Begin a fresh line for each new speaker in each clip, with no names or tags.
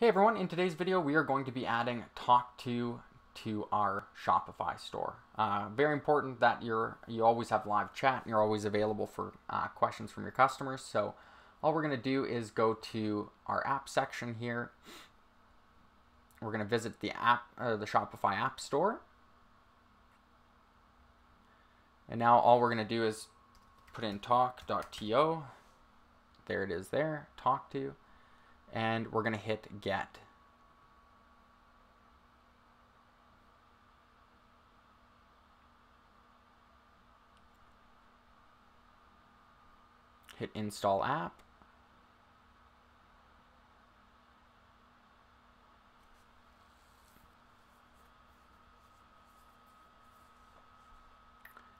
Hey everyone, in today's video we are going to be adding Tawk.to to our Shopify store. Uh, very important that you're you always have live chat and you're always available for uh, questions from your customers. So all we're going to do is go to our app section here. We're going to visit the app, uh, the Shopify App Store. And now all we're going to do is put in tawk.to. There it is there, Tawk.to and we're going to hit get. Hit install app.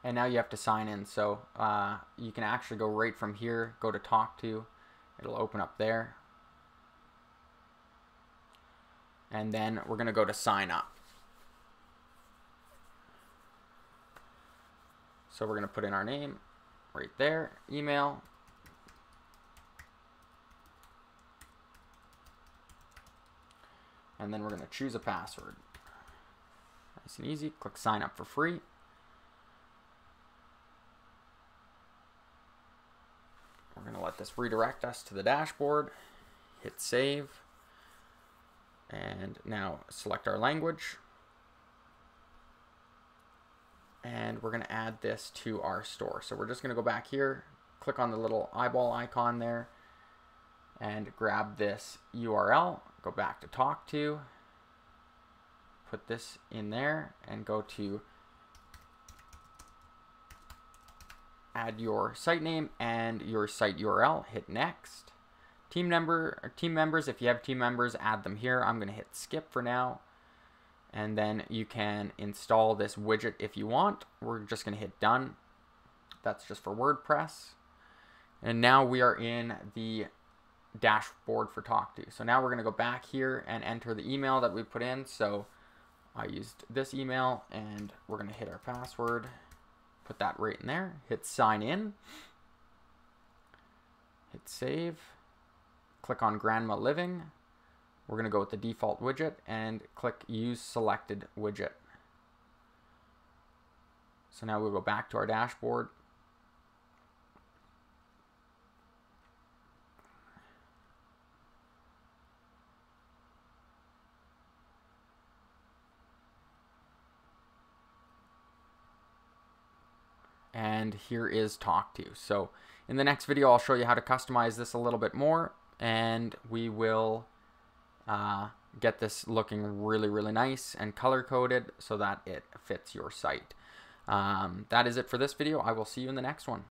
And now you have to sign in. So uh, you can actually go right from here, go to Tawk.to. It'll open up there. And then we're going to go to sign up. So we're going to put in our name right there, email, and then we're going to choose a password. Nice and easy. Click sign up for free. We're going to let this redirect us to the dashboard. Hit save. And now select our language. And we're going to add this to our store. So we're just going to go back here, click on the little eyeball icon there, and grab this URL, go back to Tawk.to, put this in there, and go to add your site name and your site URL, hit next. Team member team members, if you have team members, add them here. I'm going to hit skip for now. And then you can install this widget if you want. We're just going to hit done. That's just for WordPress. And now we are in the dashboard for Tawk.to. So now we're going to go back here and enter the email that we put in. So I used this email and we're going to hit our password, put that right in there, hit sign in, hit save click on Grandma Living. We're going to go with the default widget and click Use Selected Widget. So now we'll go back to our dashboard. and here is Tawk.to. So in the next video, I'll show you how to customize this a little bit more and we will uh, get this looking really, really nice and color coded so that it fits your site. Um, that is it for this video. I will see you in the next one.